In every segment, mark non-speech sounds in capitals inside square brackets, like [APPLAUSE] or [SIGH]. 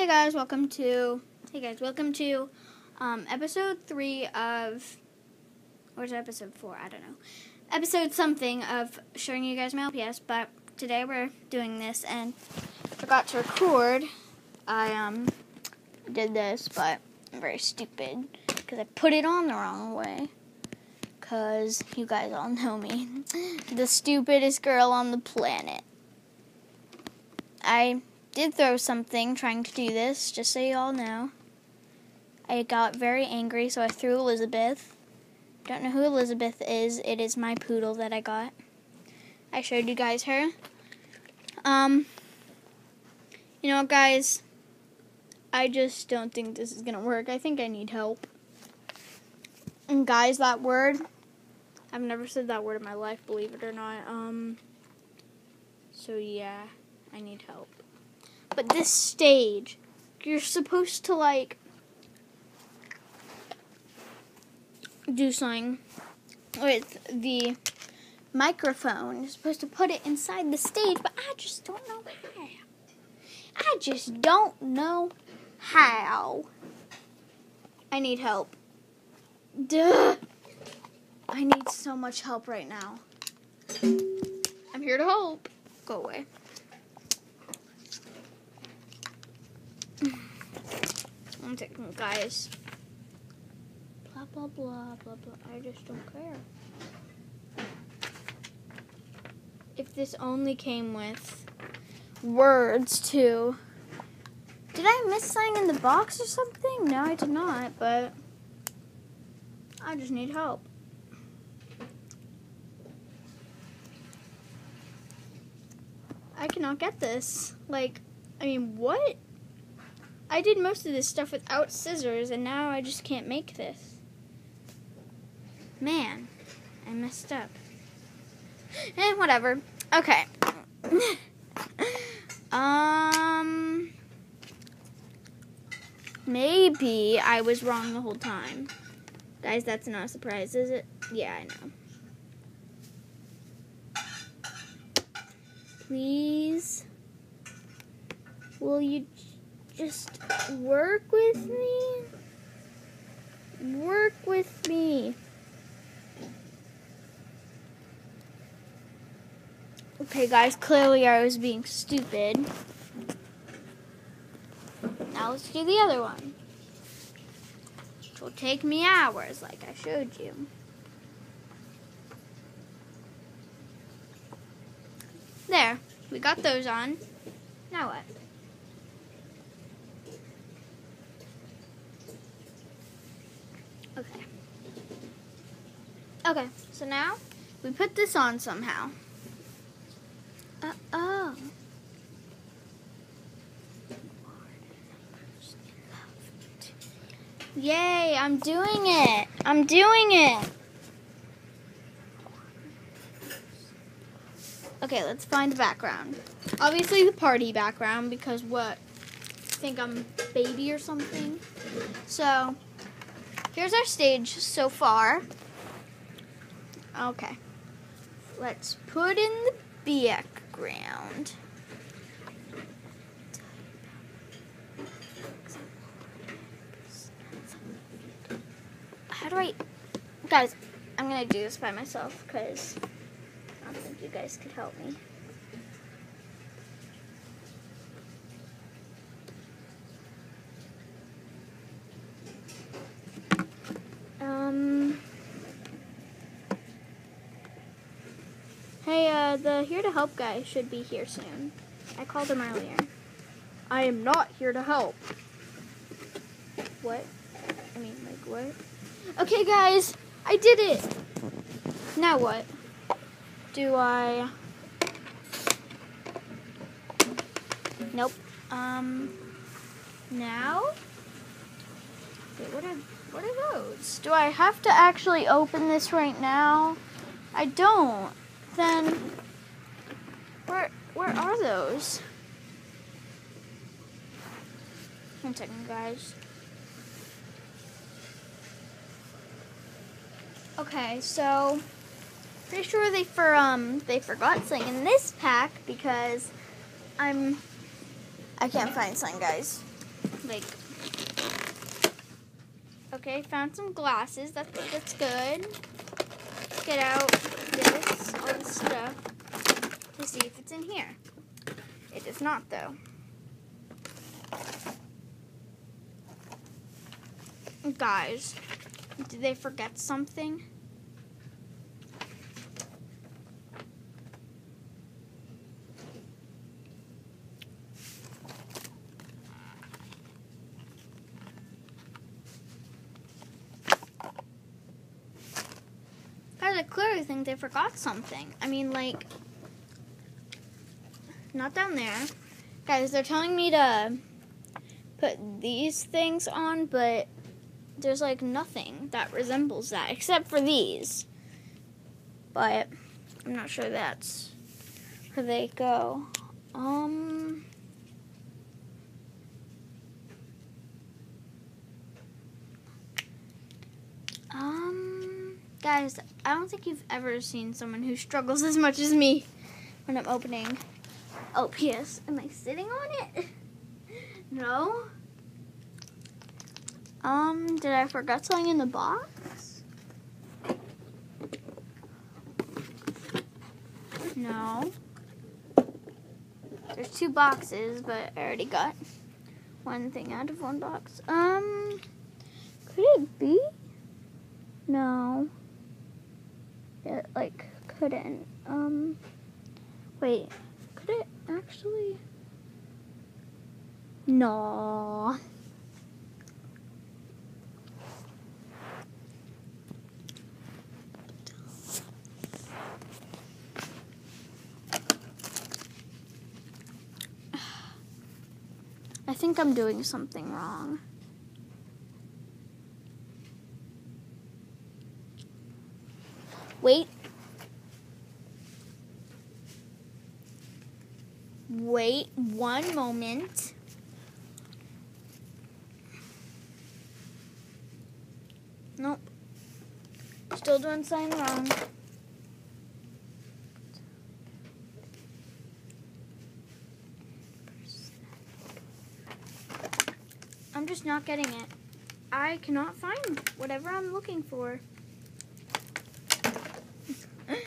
Hey guys, welcome to Hey guys, welcome to um, episode three of or is it episode four? I don't know. Episode something of showing you guys my LPS, but today we're doing this and forgot to record. I um did this, but I'm very stupid because I put it on the wrong way. Cause you guys all know me, [LAUGHS] the stupidest girl on the planet. I did throw something trying to do this, just so you all know. I got very angry, so I threw Elizabeth. Don't know who Elizabeth is. It is my poodle that I got. I showed you guys her. Um, you know, guys, I just don't think this is gonna work. I think I need help. And guys, that word, I've never said that word in my life, believe it or not. Um, so yeah, I need help. But this stage, you're supposed to like do something with the microphone. You're supposed to put it inside the stage, but I just don't know how. I just don't know how. I need help. Duh. I need so much help right now. I'm here to help. Go away. I'm taking guys. Blah blah blah blah blah. I just don't care. If this only came with words too. Did I miss something in the box or something? No, I did not, but I just need help. I cannot get this. Like, I mean, what? I did most of this stuff without scissors, and now I just can't make this. Man, I messed up. Eh, whatever. Okay. [LAUGHS] um, maybe I was wrong the whole time. Guys, that's not a surprise, is it? Yeah, I know. Please, will you just work with me? Work with me. Okay, guys, clearly I was being stupid. Now let's do the other one. Which will take me hours, like I showed you. There, we got those on. Now what? Okay, so now we put this on somehow. Uh oh. Yay, I'm doing it. I'm doing it. Okay, let's find the background. Obviously the party background because what? I think I'm baby or something? So, here's our stage so far. Okay. Let's put in the background. How do I... Guys, I'm going to do this by myself because I don't think you guys could help me. Um... Hey, uh, the here to help guy should be here soon. I called him earlier. I am not here to help. What? I mean, like, what? Okay, guys, I did it! Now what? Do I... Nope. Um, now? Wait, what are, what are those? Do I have to actually open this right now? I don't. Then, where, are those? One second, guys. Okay, so pretty sure they for um they forgot something in this pack because I'm I can't find something, guys. like. Okay, found some glasses. That's that's good. Get out this all this stuff to see if it's in here. It is not though. Guys, did they forget something? I clearly think they forgot something. I mean, like, not down there. Guys, they're telling me to put these things on, but there's like nothing that resembles that except for these. But I'm not sure that's where they go. Um. Um, guys, I don't think you've ever seen someone who struggles as much as me when I'm opening LPS. Am I sitting on it? [LAUGHS] No. Um, did I forget something in the box? No. There's two boxes, but I already got one thing out of one box. Um, could it be? No. It, like, couldn't. Um, wait. Actually? No. I think I'm doing something wrong. Wait. Wait one moment. Nope. Still doing something wrong. I'm just not getting it. I cannot find whatever I'm looking for. [LAUGHS]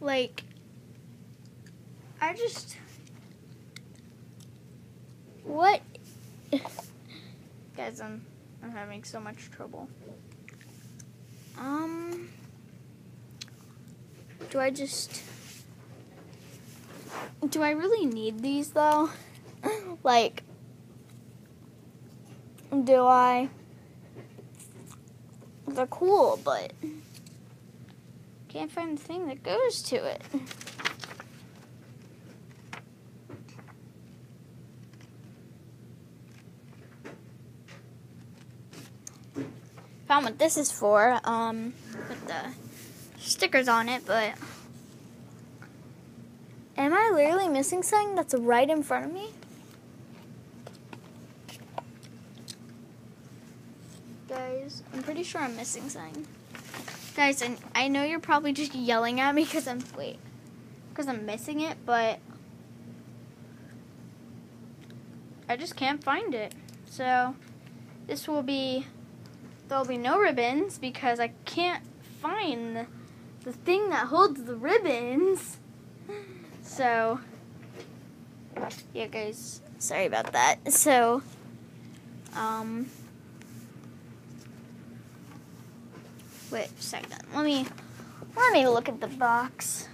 like, I just. What? Guys, I'm, I'm having so much trouble. Um. Do I just. Do I really need these though? [LAUGHS] like, do I? They're cool, but can't find the thing that goes to it. Found what this is for, um, with the stickers on it, but am I literally missing something that's right in front of me? Guys, I'm pretty sure I'm missing something. Guys, and I know you're probably just yelling at me because I'm wait, because I'm missing it, but I just can't find it. So this will be there'll be no ribbons because I can't find the thing that holds the ribbons. So yeah, guys, sorry about that. So um. Wait a second. Let me let me look at the box.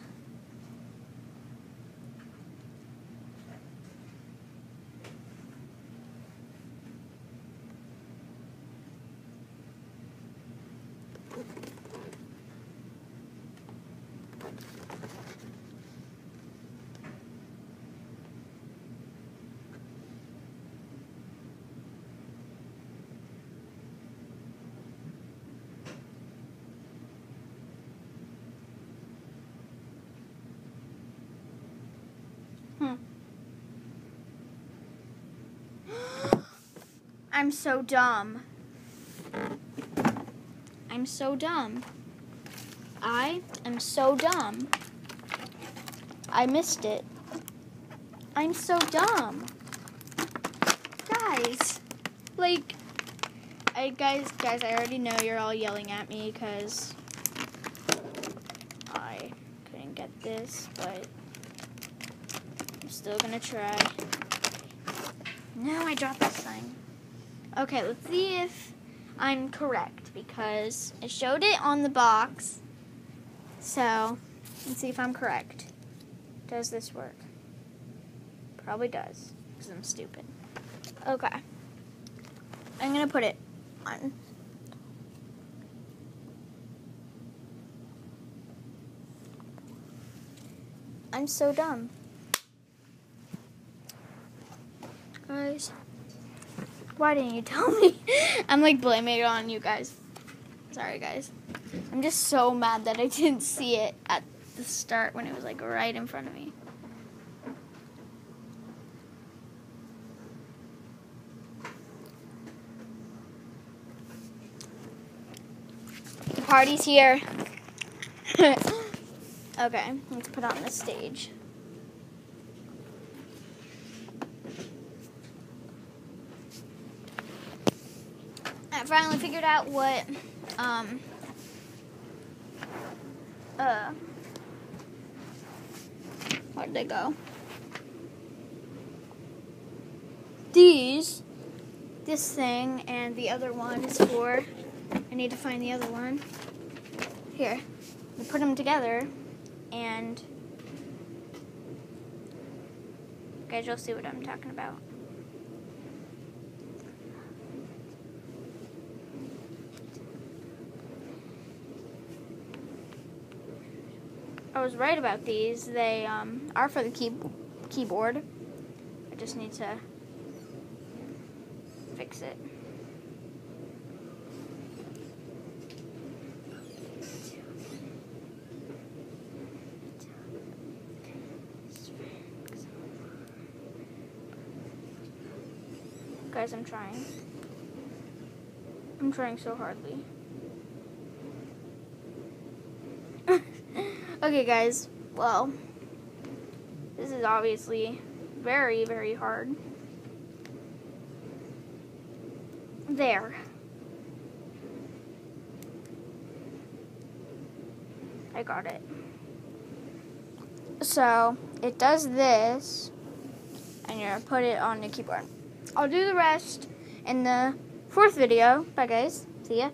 I'm so dumb. I'm so dumb. I am so dumb. I missed it. I'm so dumb. Guys, like, I guys, guys, I already know you're all yelling at me because I couldn't get this, but I'm still gonna try. No, I dropped this thing. Okay, let's see if I'm correct because it showed it on the box. So, let's see if I'm correct. Does this work? Probably does, because I'm stupid. Okay. I'm going to put it on. I'm so dumb. Guys, why didn't you tell me? [LAUGHS] I'm like blaming it on you guys. Sorry, guys. I'm just so mad that I didn't see it at the start when it was like right in front of me. The party's here. [LAUGHS] okay, let's put on the stage. I finally figured out what um uh where'd they go? These this thing and the other one is for I need to find the other one. Here. We put them together and guys you'll see what I'm talking about. I was right about these. They um, are for the key- keyboard. I just need to fix it. Guys, I'm trying. I'm trying so hardly. Okay, guys. Well, this is obviously very, very hard. There. I got it. So, it does this, and you're gonna put it on the keyboard. I'll do the rest in the fourth video. Bye, guys. See ya.